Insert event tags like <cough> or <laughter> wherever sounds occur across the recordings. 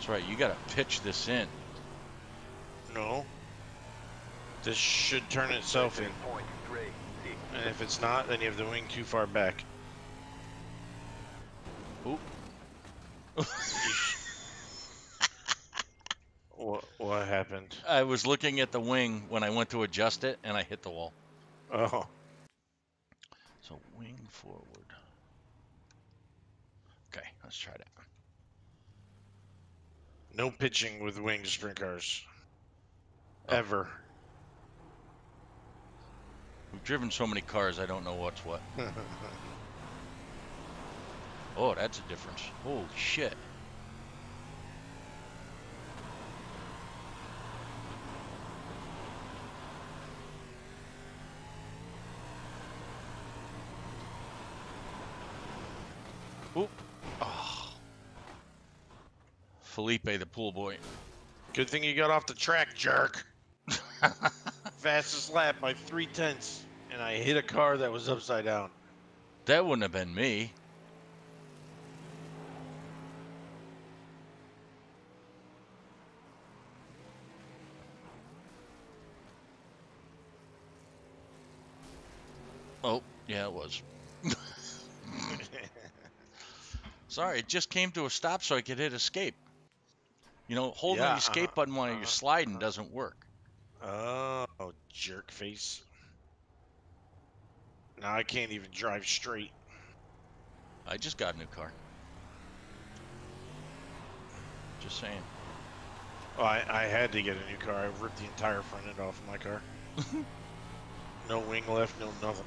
That's right. You got to pitch this in. No. This should turn itself in. Point three six. And if it's not, then you have the wing too far back. Oop. <laughs> What what happened? I was looking at the wing when I went to adjust it, and I hit the wall. Oh. So wing forward. Okay, let's try that. No pitching with winged sprint cars. Oh. Ever. We've driven so many cars, I don't know what's what. <laughs> Oh, that's a difference. Holy shit. Oop. Oh. Felipe, the pool boy. Good thing you got off the track, jerk. <laughs> Fastest lap by three tenths, and I hit a car that was upside down. That wouldn't have been me. Oh, yeah, it was. <laughs> Sorry, it just came to a stop so I could hit escape. You know, holding Yeah, the escape uh-huh, button while uh-huh, you're sliding uh-huh. doesn't work. oh, jerk face. Now I can't even drive straight. I just got a new car. Just saying. Oh, I, I had to get a new car. I ripped the entire front end off of my car. <laughs> no wing left, no nothing.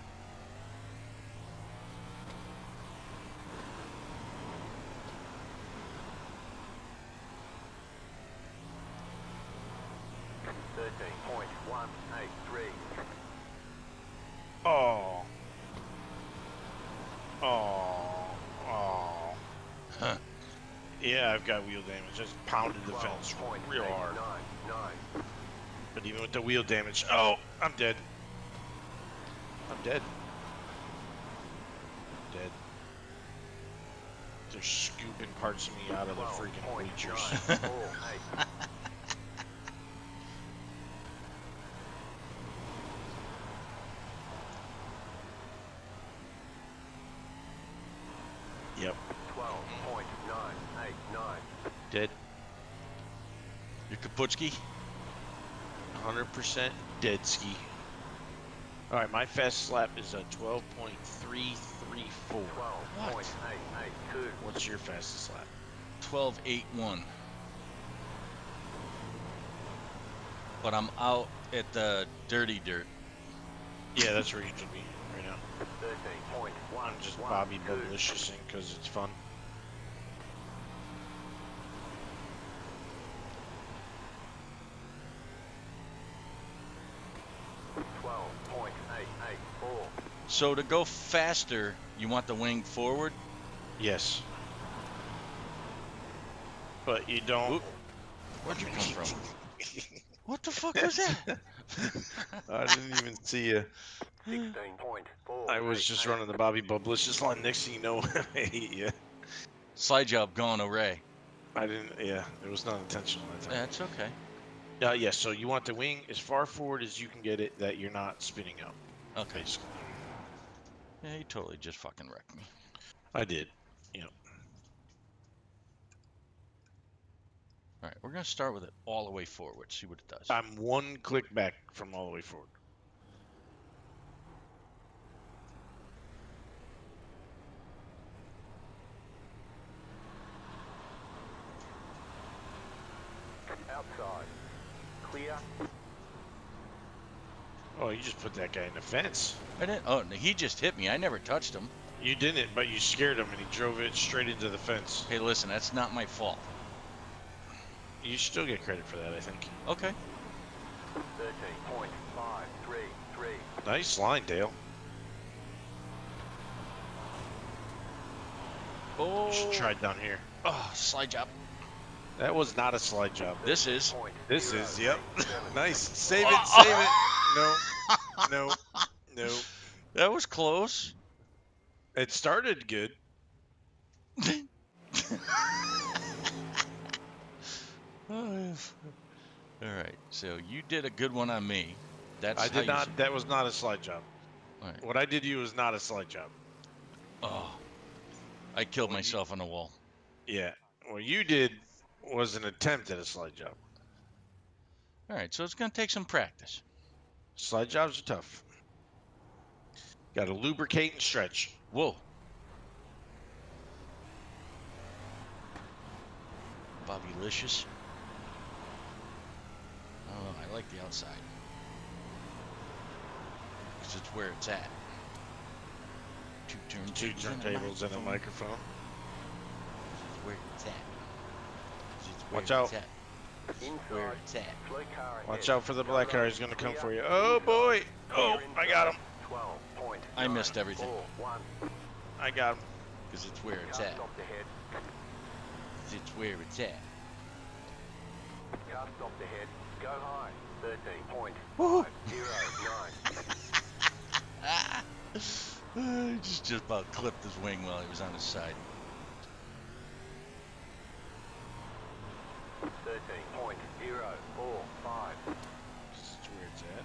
Oh. Oh. Oh. Huh. Yeah, I've got wheel damage. Just pounded the fence real hard. But even with the wheel damage, oh, I'm dead. I'm dead. Dead. They're scooping parts of me out of the freaking bleachers. <laughs> <laughs> yep. Twelve point nine eight nine. Dead. Your Kaputski? 100% dead ski. All right, my fast slap is a 12.334. Twelve point eight eight two. What's your fastest lap? 1281. But I'm out at the dirty dirt. Yeah, that's where you should be right now. Thirteen point one. I'm just one, Bobby two. Because it's fun. Twelve point eight eight four. So to go faster, you want the wing forward? Yes. But you don't. Oop. Where'd you come from? <laughs> What the fuck was that? <laughs> I didn't even see you. Sixteen point four. I was just running the Bobby Bubblicious line. Next thing you know, I hit you. Slide job gone array. I didn't. Yeah, it was not intentional that time. That's okay. Uh, yes. so you want the wing as far forward as you can get it, that you're not spinning up. Okay. Basically, Yeah, you totally just fucking wrecked me. I did. Yep. All right, we're gonna start with it all the way forward. See what it does. I'm one click back from all the way forward. outside. Clear. Oh, you just put that guy in the fence. I didn't. Oh, he just hit me. I never touched him. You didn't, but you scared him and he drove it straight into the fence. Hey, listen, that's not my fault. You still get credit for that, I think. Okay. 13.533. Nice line, Dale. Oh. You should try down here. Oh, slide job. That was not a slide job. This is. This is, yep. <laughs> nice. Save it, <laughs> save it. No, no, no. That was close. It started good. <laughs> All right. So you did a good one on me. That's I did not. That was not a slide job. Right. What I did to you was not a slide job. Oh, I killed you- myself on the wall. Yeah. What you did was an attempt at a slide job. All right. So it's gonna take some practice. Slide jobs are tough. Got to lubricate and stretch. Whoa. Bobby Licious. I. I like the outside. Because it's where it's at. Two turntables, Two and a turntables and a microphone. microphone. It's where it's at. 'Cause It's Watch out. Where it's at. Slow car ahead. Watch out for the black car. He's going to come for you. Oh, boy. Oh, I got him. 12.941. I missed everything. I got him. Because it's where it's at. stopped it's where it's at. Car stopped ahead. Go high. 13.509. <laughs> Ah! <laughs> I just just about clipped his wing while he was on his side. 13.045. This is where it's at.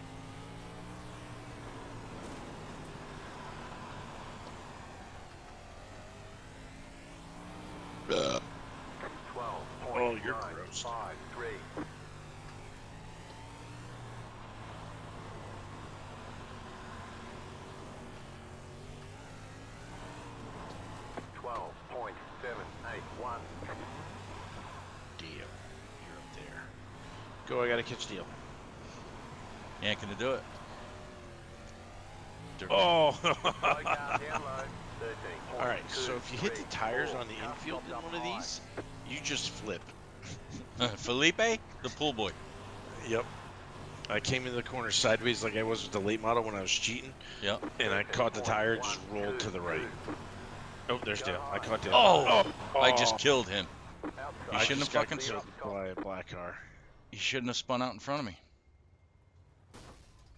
Oh, you're gross. 12.953. Twelve point seven eight one. Deal. You're up there. Go, I got to catch Deal. You ain't gonna do it. Dirt. Oh. Slow car down low. Thirteen point All right, so if you hit the tires four. on the infield in one of these, you just flip. <laughs> Uh, Felipe, the pool boy. Yep. I came in the corner sideways like I was with the late model when I was cheating, Yep. and I caught the tire, just rolled to the right. Oh, there's Dale. I caught Dale. Oh! I oh. just killed him. You I shouldn't have fucking. killed by a black car. You shouldn't have spun out in front of me.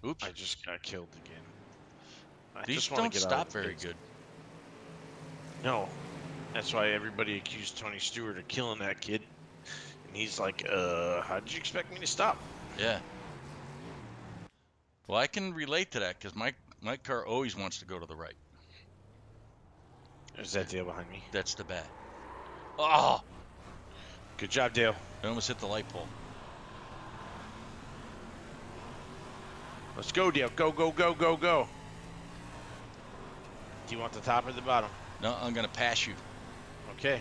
Oops. I just got killed again. I These just don't get stop of very good. No. That's why everybody accused Tony Stewart of killing that kid. And he's like, uh, how did you expect me to stop? Yeah. Well, I can relate to that because my my car always wants to go to the right. There's that Dale behind me. That's the bat. Oh! Good job, Dale. I almost hit the light pole. Let's go, Dale. Go, go, go, go, go. Do you want the top or the bottom? No, I'm going to pass you. Okay.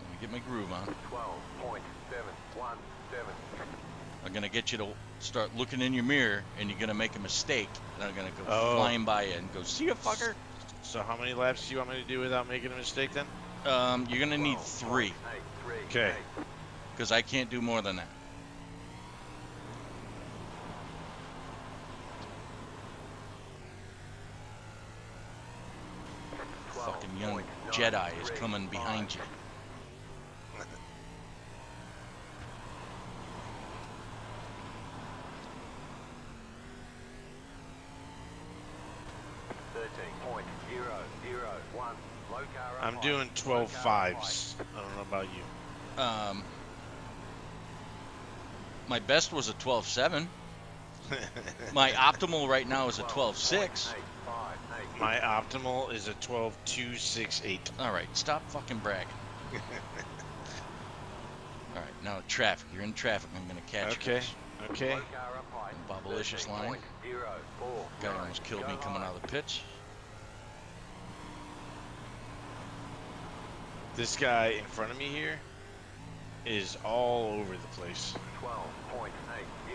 Let me get my groove on. 12.717 are going to get you to start looking in your mirror and you're going to make a mistake and I'm going to go oh. flying by you and go, see you, fucker. So how many laps do you want me to do without making a mistake then? Um, you're going to need three. Okay. Because I can't do more than that. Fucking young Jedi is coming behind you. I'm doing 12 fives. I don't know about you. Um, my best was a 12.7. <laughs> My optimal right now is a 12.6. My optimal is a 12.268. All right, stop fucking bragging. <laughs> All right, now traffic. You're in traffic. I'm gonna catch you. Okay. Okay. Bobalicious line. Guy almost killed me coming out of the pits. This guy in front of me here is all over the place.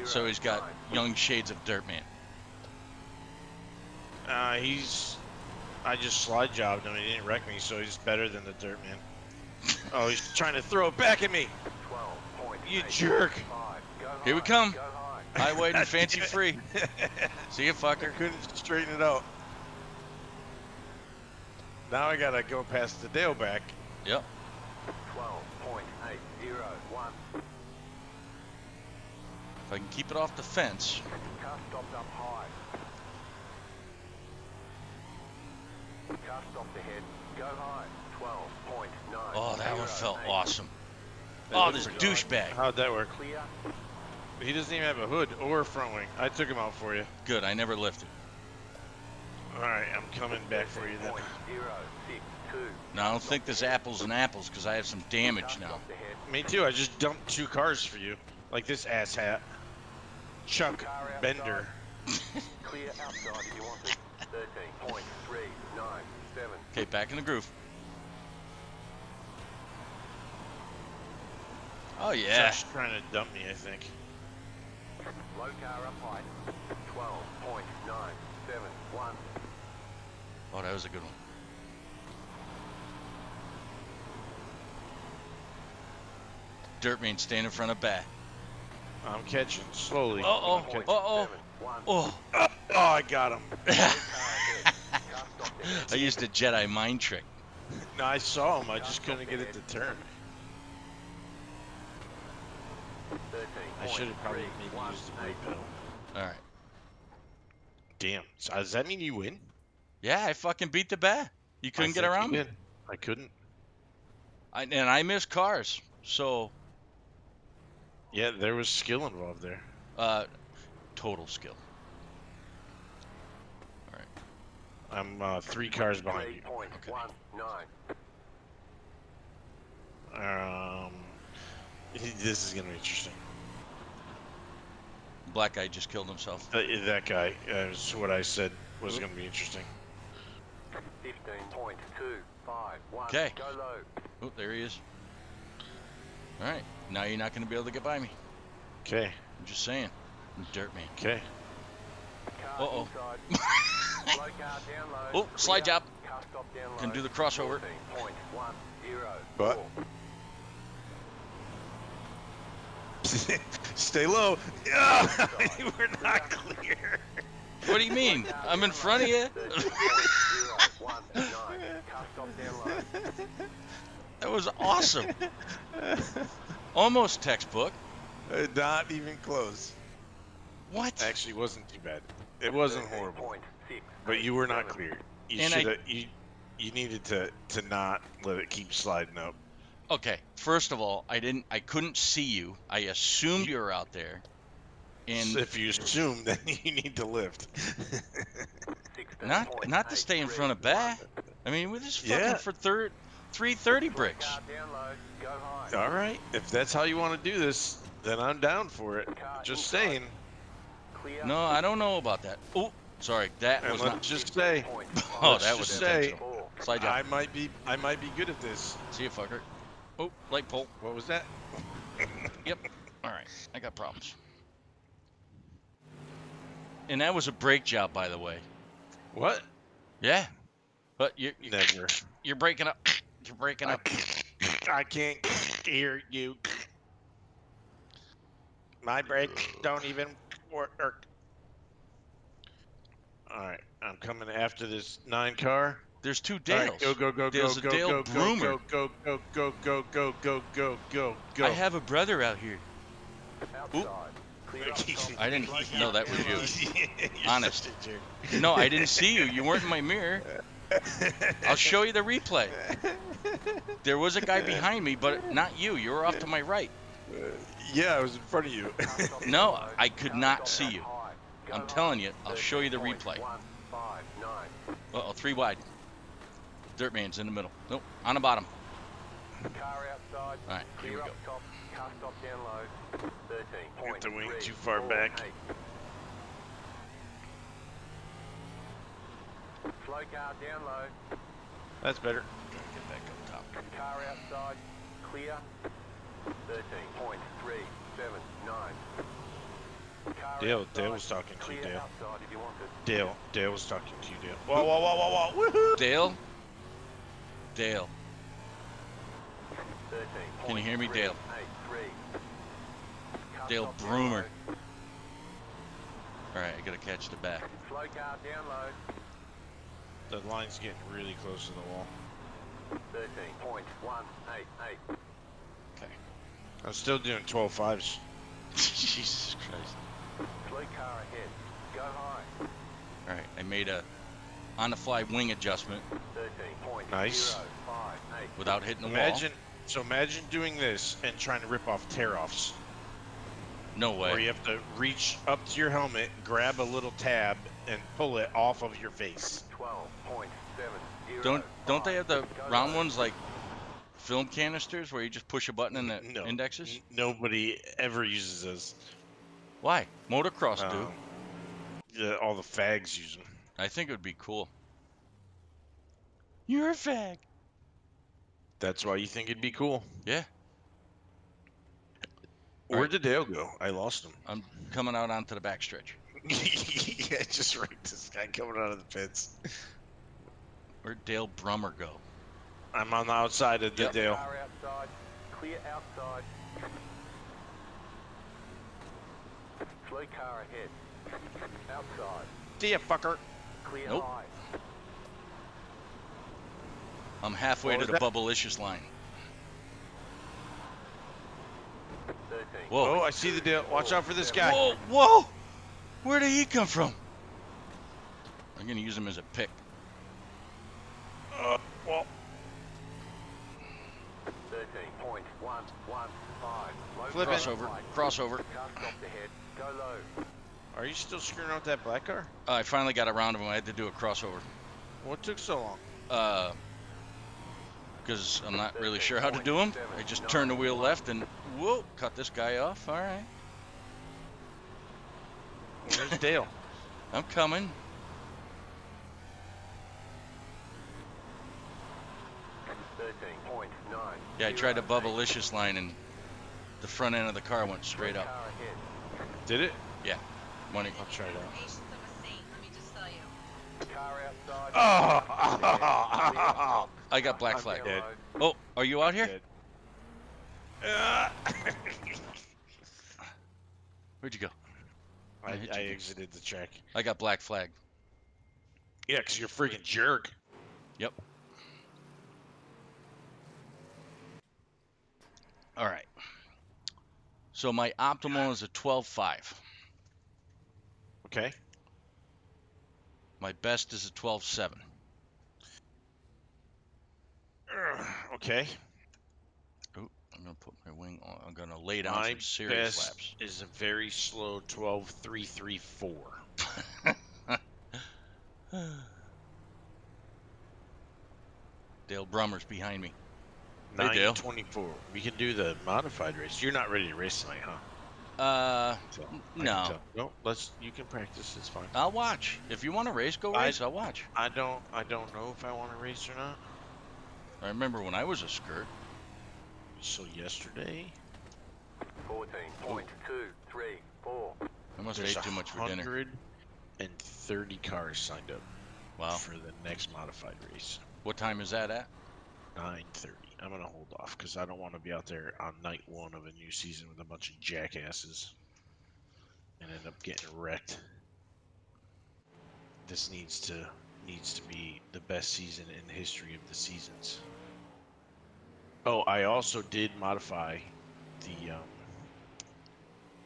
So he's got young shades of Dirtman. Uh, he's. I just slide jobbed him. He didn't wreck me, so he's better than the dirt man. <laughs> oh, he's trying to throw it back at me. You jerk. Here we come. Go high. High and fancy free. <laughs> See you, fucker. Couldn't straighten it out. Now I gotta go past the Dale back. Yep. 12.801. If I can keep it off the fence. Car stopped up high. Car stopped ahead. Go high. 12.9. Oh, that one felt 08. awesome. That Oh, this douchebag. How'd that work? Clear. He doesn't even have a hood or a front wing. I took him out for you. Good, I never lifted. All right, I'm coming back for you then. 0.062. Now, I don't think there's apples and apples because I have some damage now. Me too. I just dumped two cars for you, like this ass hat. Chuck Bender. Clear outside if you want Okay, back in the groove. Oh, yeah. Josh trying to dump me, I think. Low car up high. 12.971. Oh, that was a good one. Dirtman stand in front of bat. I'm catching slowly. Uh-oh. I'm Uh-oh. Oh, Oh, I got him. Low car ahead. Car stopped ahead. I used a Jedi mind trick. No, I saw him. I just couldn't get it to turn. I should have probably maybe used the brake pedal. All right. Damn. So does that mean you win? Yeah, I fucking beat the bat. You couldn't get around me. did. I couldn't. I, and I miss cars. So, Yeah, there was skill involved there. uh, total skill. All right. I'm uh, three cars behind you. 3.19. Um, this is gonna be interesting. Black guy just killed himself. Uh, that guy uh, what I said was gonna be interesting. 15.251. Okay. Go low. Oh, there he is. All right. Now you're not going to be able to get by me. Okay. I'm just saying. I'm dirt man. Okay. Car Uh-oh. inside. Slow car down low. Oh, slide Clear. job. Car stop down low. Can do the crossover. But- <laughs> Stay low. Yeah, <laughs> we're not clear. What do you mean? I'm in front of you. <laughs> That was awesome. <laughs> Almost textbook. Uh, Not even close. What? Actually, wasn't too bad. It wasn't horrible, 13.6. but you were not clear. You And I- should have. You you needed to to not let it keep sliding up. Okay. First of all, I didn't. I couldn't see you. I assumed you were out there. And if you assume, <laughs> then you need to lift. not not to stay in front of Bat. I mean, we're just fucking Yeah. for third, three thirty bricks. Car down low. Go high. All right. If that's how you want to do this, then I'm down for it. Car Just saying. No, I don't know about that. Oh, sorry. That And was let's not. just say, <laughs> Oh, let's that was just say- Slide job. I might be I might be good at this. See you, fucker. Oh, light pole. What was that? <laughs> Yep. All right. I got problems. And that was a brake job, by the way. What? Yeah. But you're you're, Never. you're breaking up. You're breaking up. I can't hear you. My brakes don't even work. All right, I'm coming after this nine car. There's two Dales. right, go go go There's go go Dale go Broomer. go go go go go go go go go go. I have a brother out here. Outside. Clear up top. I didn't know that was you. Honest. such. No, I didn't see you. You weren't in my mirror. I'll show you the replay. There was a guy behind me, but not you. You were off to my right. Yeah, I was in front of you. <laughs> No. I could not see you. I'm telling you, I'll show you the replay. Uh oh, three wide. Dirt man's in the middle. Nope, on the bottom. Car outside. All right, here we go. top. Car stop down low. 13. Got the wing too far back. Slow car down low. That's better. Gotta get back up top. Car outside, clear. 13.379. Dale, Dale was talking to you, Dale. outside if you want it. Dale, Dale was talking to you, Dale. Whoa, whoa, whoa, whoa, whoa! Woohoo! Dale? Dale. Can you hear me, Dale? Dale Cut Broomer. All right, I gotta catch the back. Slow car down low. The line's getting really close to the wall. 13.188. Okay. I'm still doing 12 fives. <laughs> Jesus Christ. Slow car ahead. Go high. All right, I made a on-the-fly wing adjustment 13.058. Nice. without hitting the Imagine, so imagine doing this and trying to rip off tear-offs. Wall. No Where way. you have to reach up to your helmet, grab a little tab, and pull it off of your face. 12.705. Don't don't they have the round ones like film canisters where you just push a button and it No. indexes? N- Nobody ever uses those. Why? Motocross do. Um, yeah, all the fags use them. I think it would be cool. You're a fag. That's why you think it'd be cool. Yeah. Where Alright. did Dale go? I lost him. I'm coming out onto the backstretch. <laughs> yeah, just right. This guy coming out of the pits. Where'd Dale Brummer go? I'm on the outside of the Yep. Dale. Outside. Clear outside. Slow car ahead. Outside. See ya, fucker. Clear Nope. high. I'm halfway to the that? Bubblicious line. 13. Whoa. Oh, I see the deal. Watch out for this guy. Whoa, whoa! Where did he come from? I'm gonna use him as a pick. Uh, well, 13.115. Low Flip it. Crossover, crossover. Car stopped ahead. Go low. are you still screwing out that black car? Uh, I finally got around him. I had to do a crossover. What took so long? Uh, because I'm not really sure how to do them. I just turned the wheel left and whoa, cut this guy off. All right, Where's <laughs> Dale? I'm coming. Thirteen point nine. Yeah, I tried the Bubblicious line and the front end of the car went straight up. Did it? Yeah. Money. I'll try it out. Patience of a saint, let me just tell you. Car outside. Oh! I got black flag. down Dead. low. Oh, are you out here? Where'd you go? I, hit I exited the track. I got black flag. Yeah, because you're a freaking jerk. Yep. All right. So my optimal is a 12.5. Okay. My best is a 12.7. Ugh, Okay. I'm gonna put my wing on. I'm gonna lay down My some serious best laps. is a very slow 12.334. <laughs> Dale Brummer's behind me. Hey, Dale. 924. We can do the modified race. You're not ready to race tonight, huh? Uh, So, no. No, let's. You can practice. It's fine. I'll watch. If you want to race, go I- race. I'll watch. I don't. I don't know if I want to race or not. I remember when I was a skirt. So yesterday, Fourteen oh. point two three four. I must have ate too much for dinner. And 30 cars signed up Wow. for the next modified race. What time is that at? 9:30. I'm gonna hold off because I don't want to be out there on night one of a new season with a bunch of jackasses and end up getting wrecked. This needs to needs to be the best season in the history of the seasons. Oh, I also did modify the um,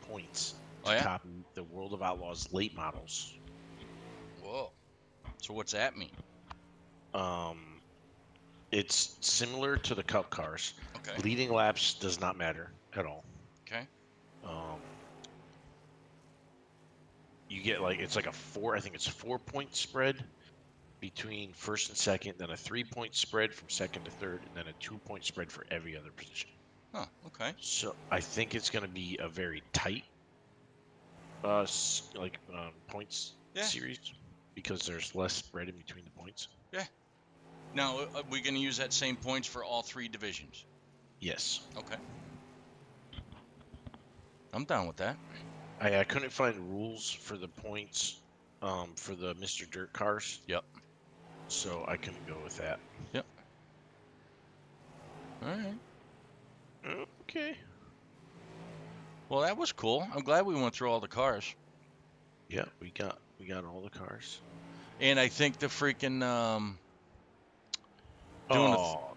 points Oh, yeah? copy the World of Outlaws late models. Whoa. So what's that mean? Um, it's similar to the Cup cars. Okay. Leading laps does not matter at all. Okay. Um, you get like it's like a four. I think it's four point spread between first and second, then a three point spread from second to third, and then a two point spread for every other position. Huh. Okay. So I think it's going to be a very tight, uh, like um, points Yeah. series because there's less spread in between the points. Yeah. Now, uh, we going to use that same points for all three divisions? Yes. Okay. I'm down with that. I, I couldn't find rules for the points um, for the Mr. Dirt cars. Yep. So I couldn't go with that. Yep. All right. Okay. Well, that was cool. I'm glad we went through all the cars. Yeah, we got we got all the cars. And I think the freaking um, Doing oh,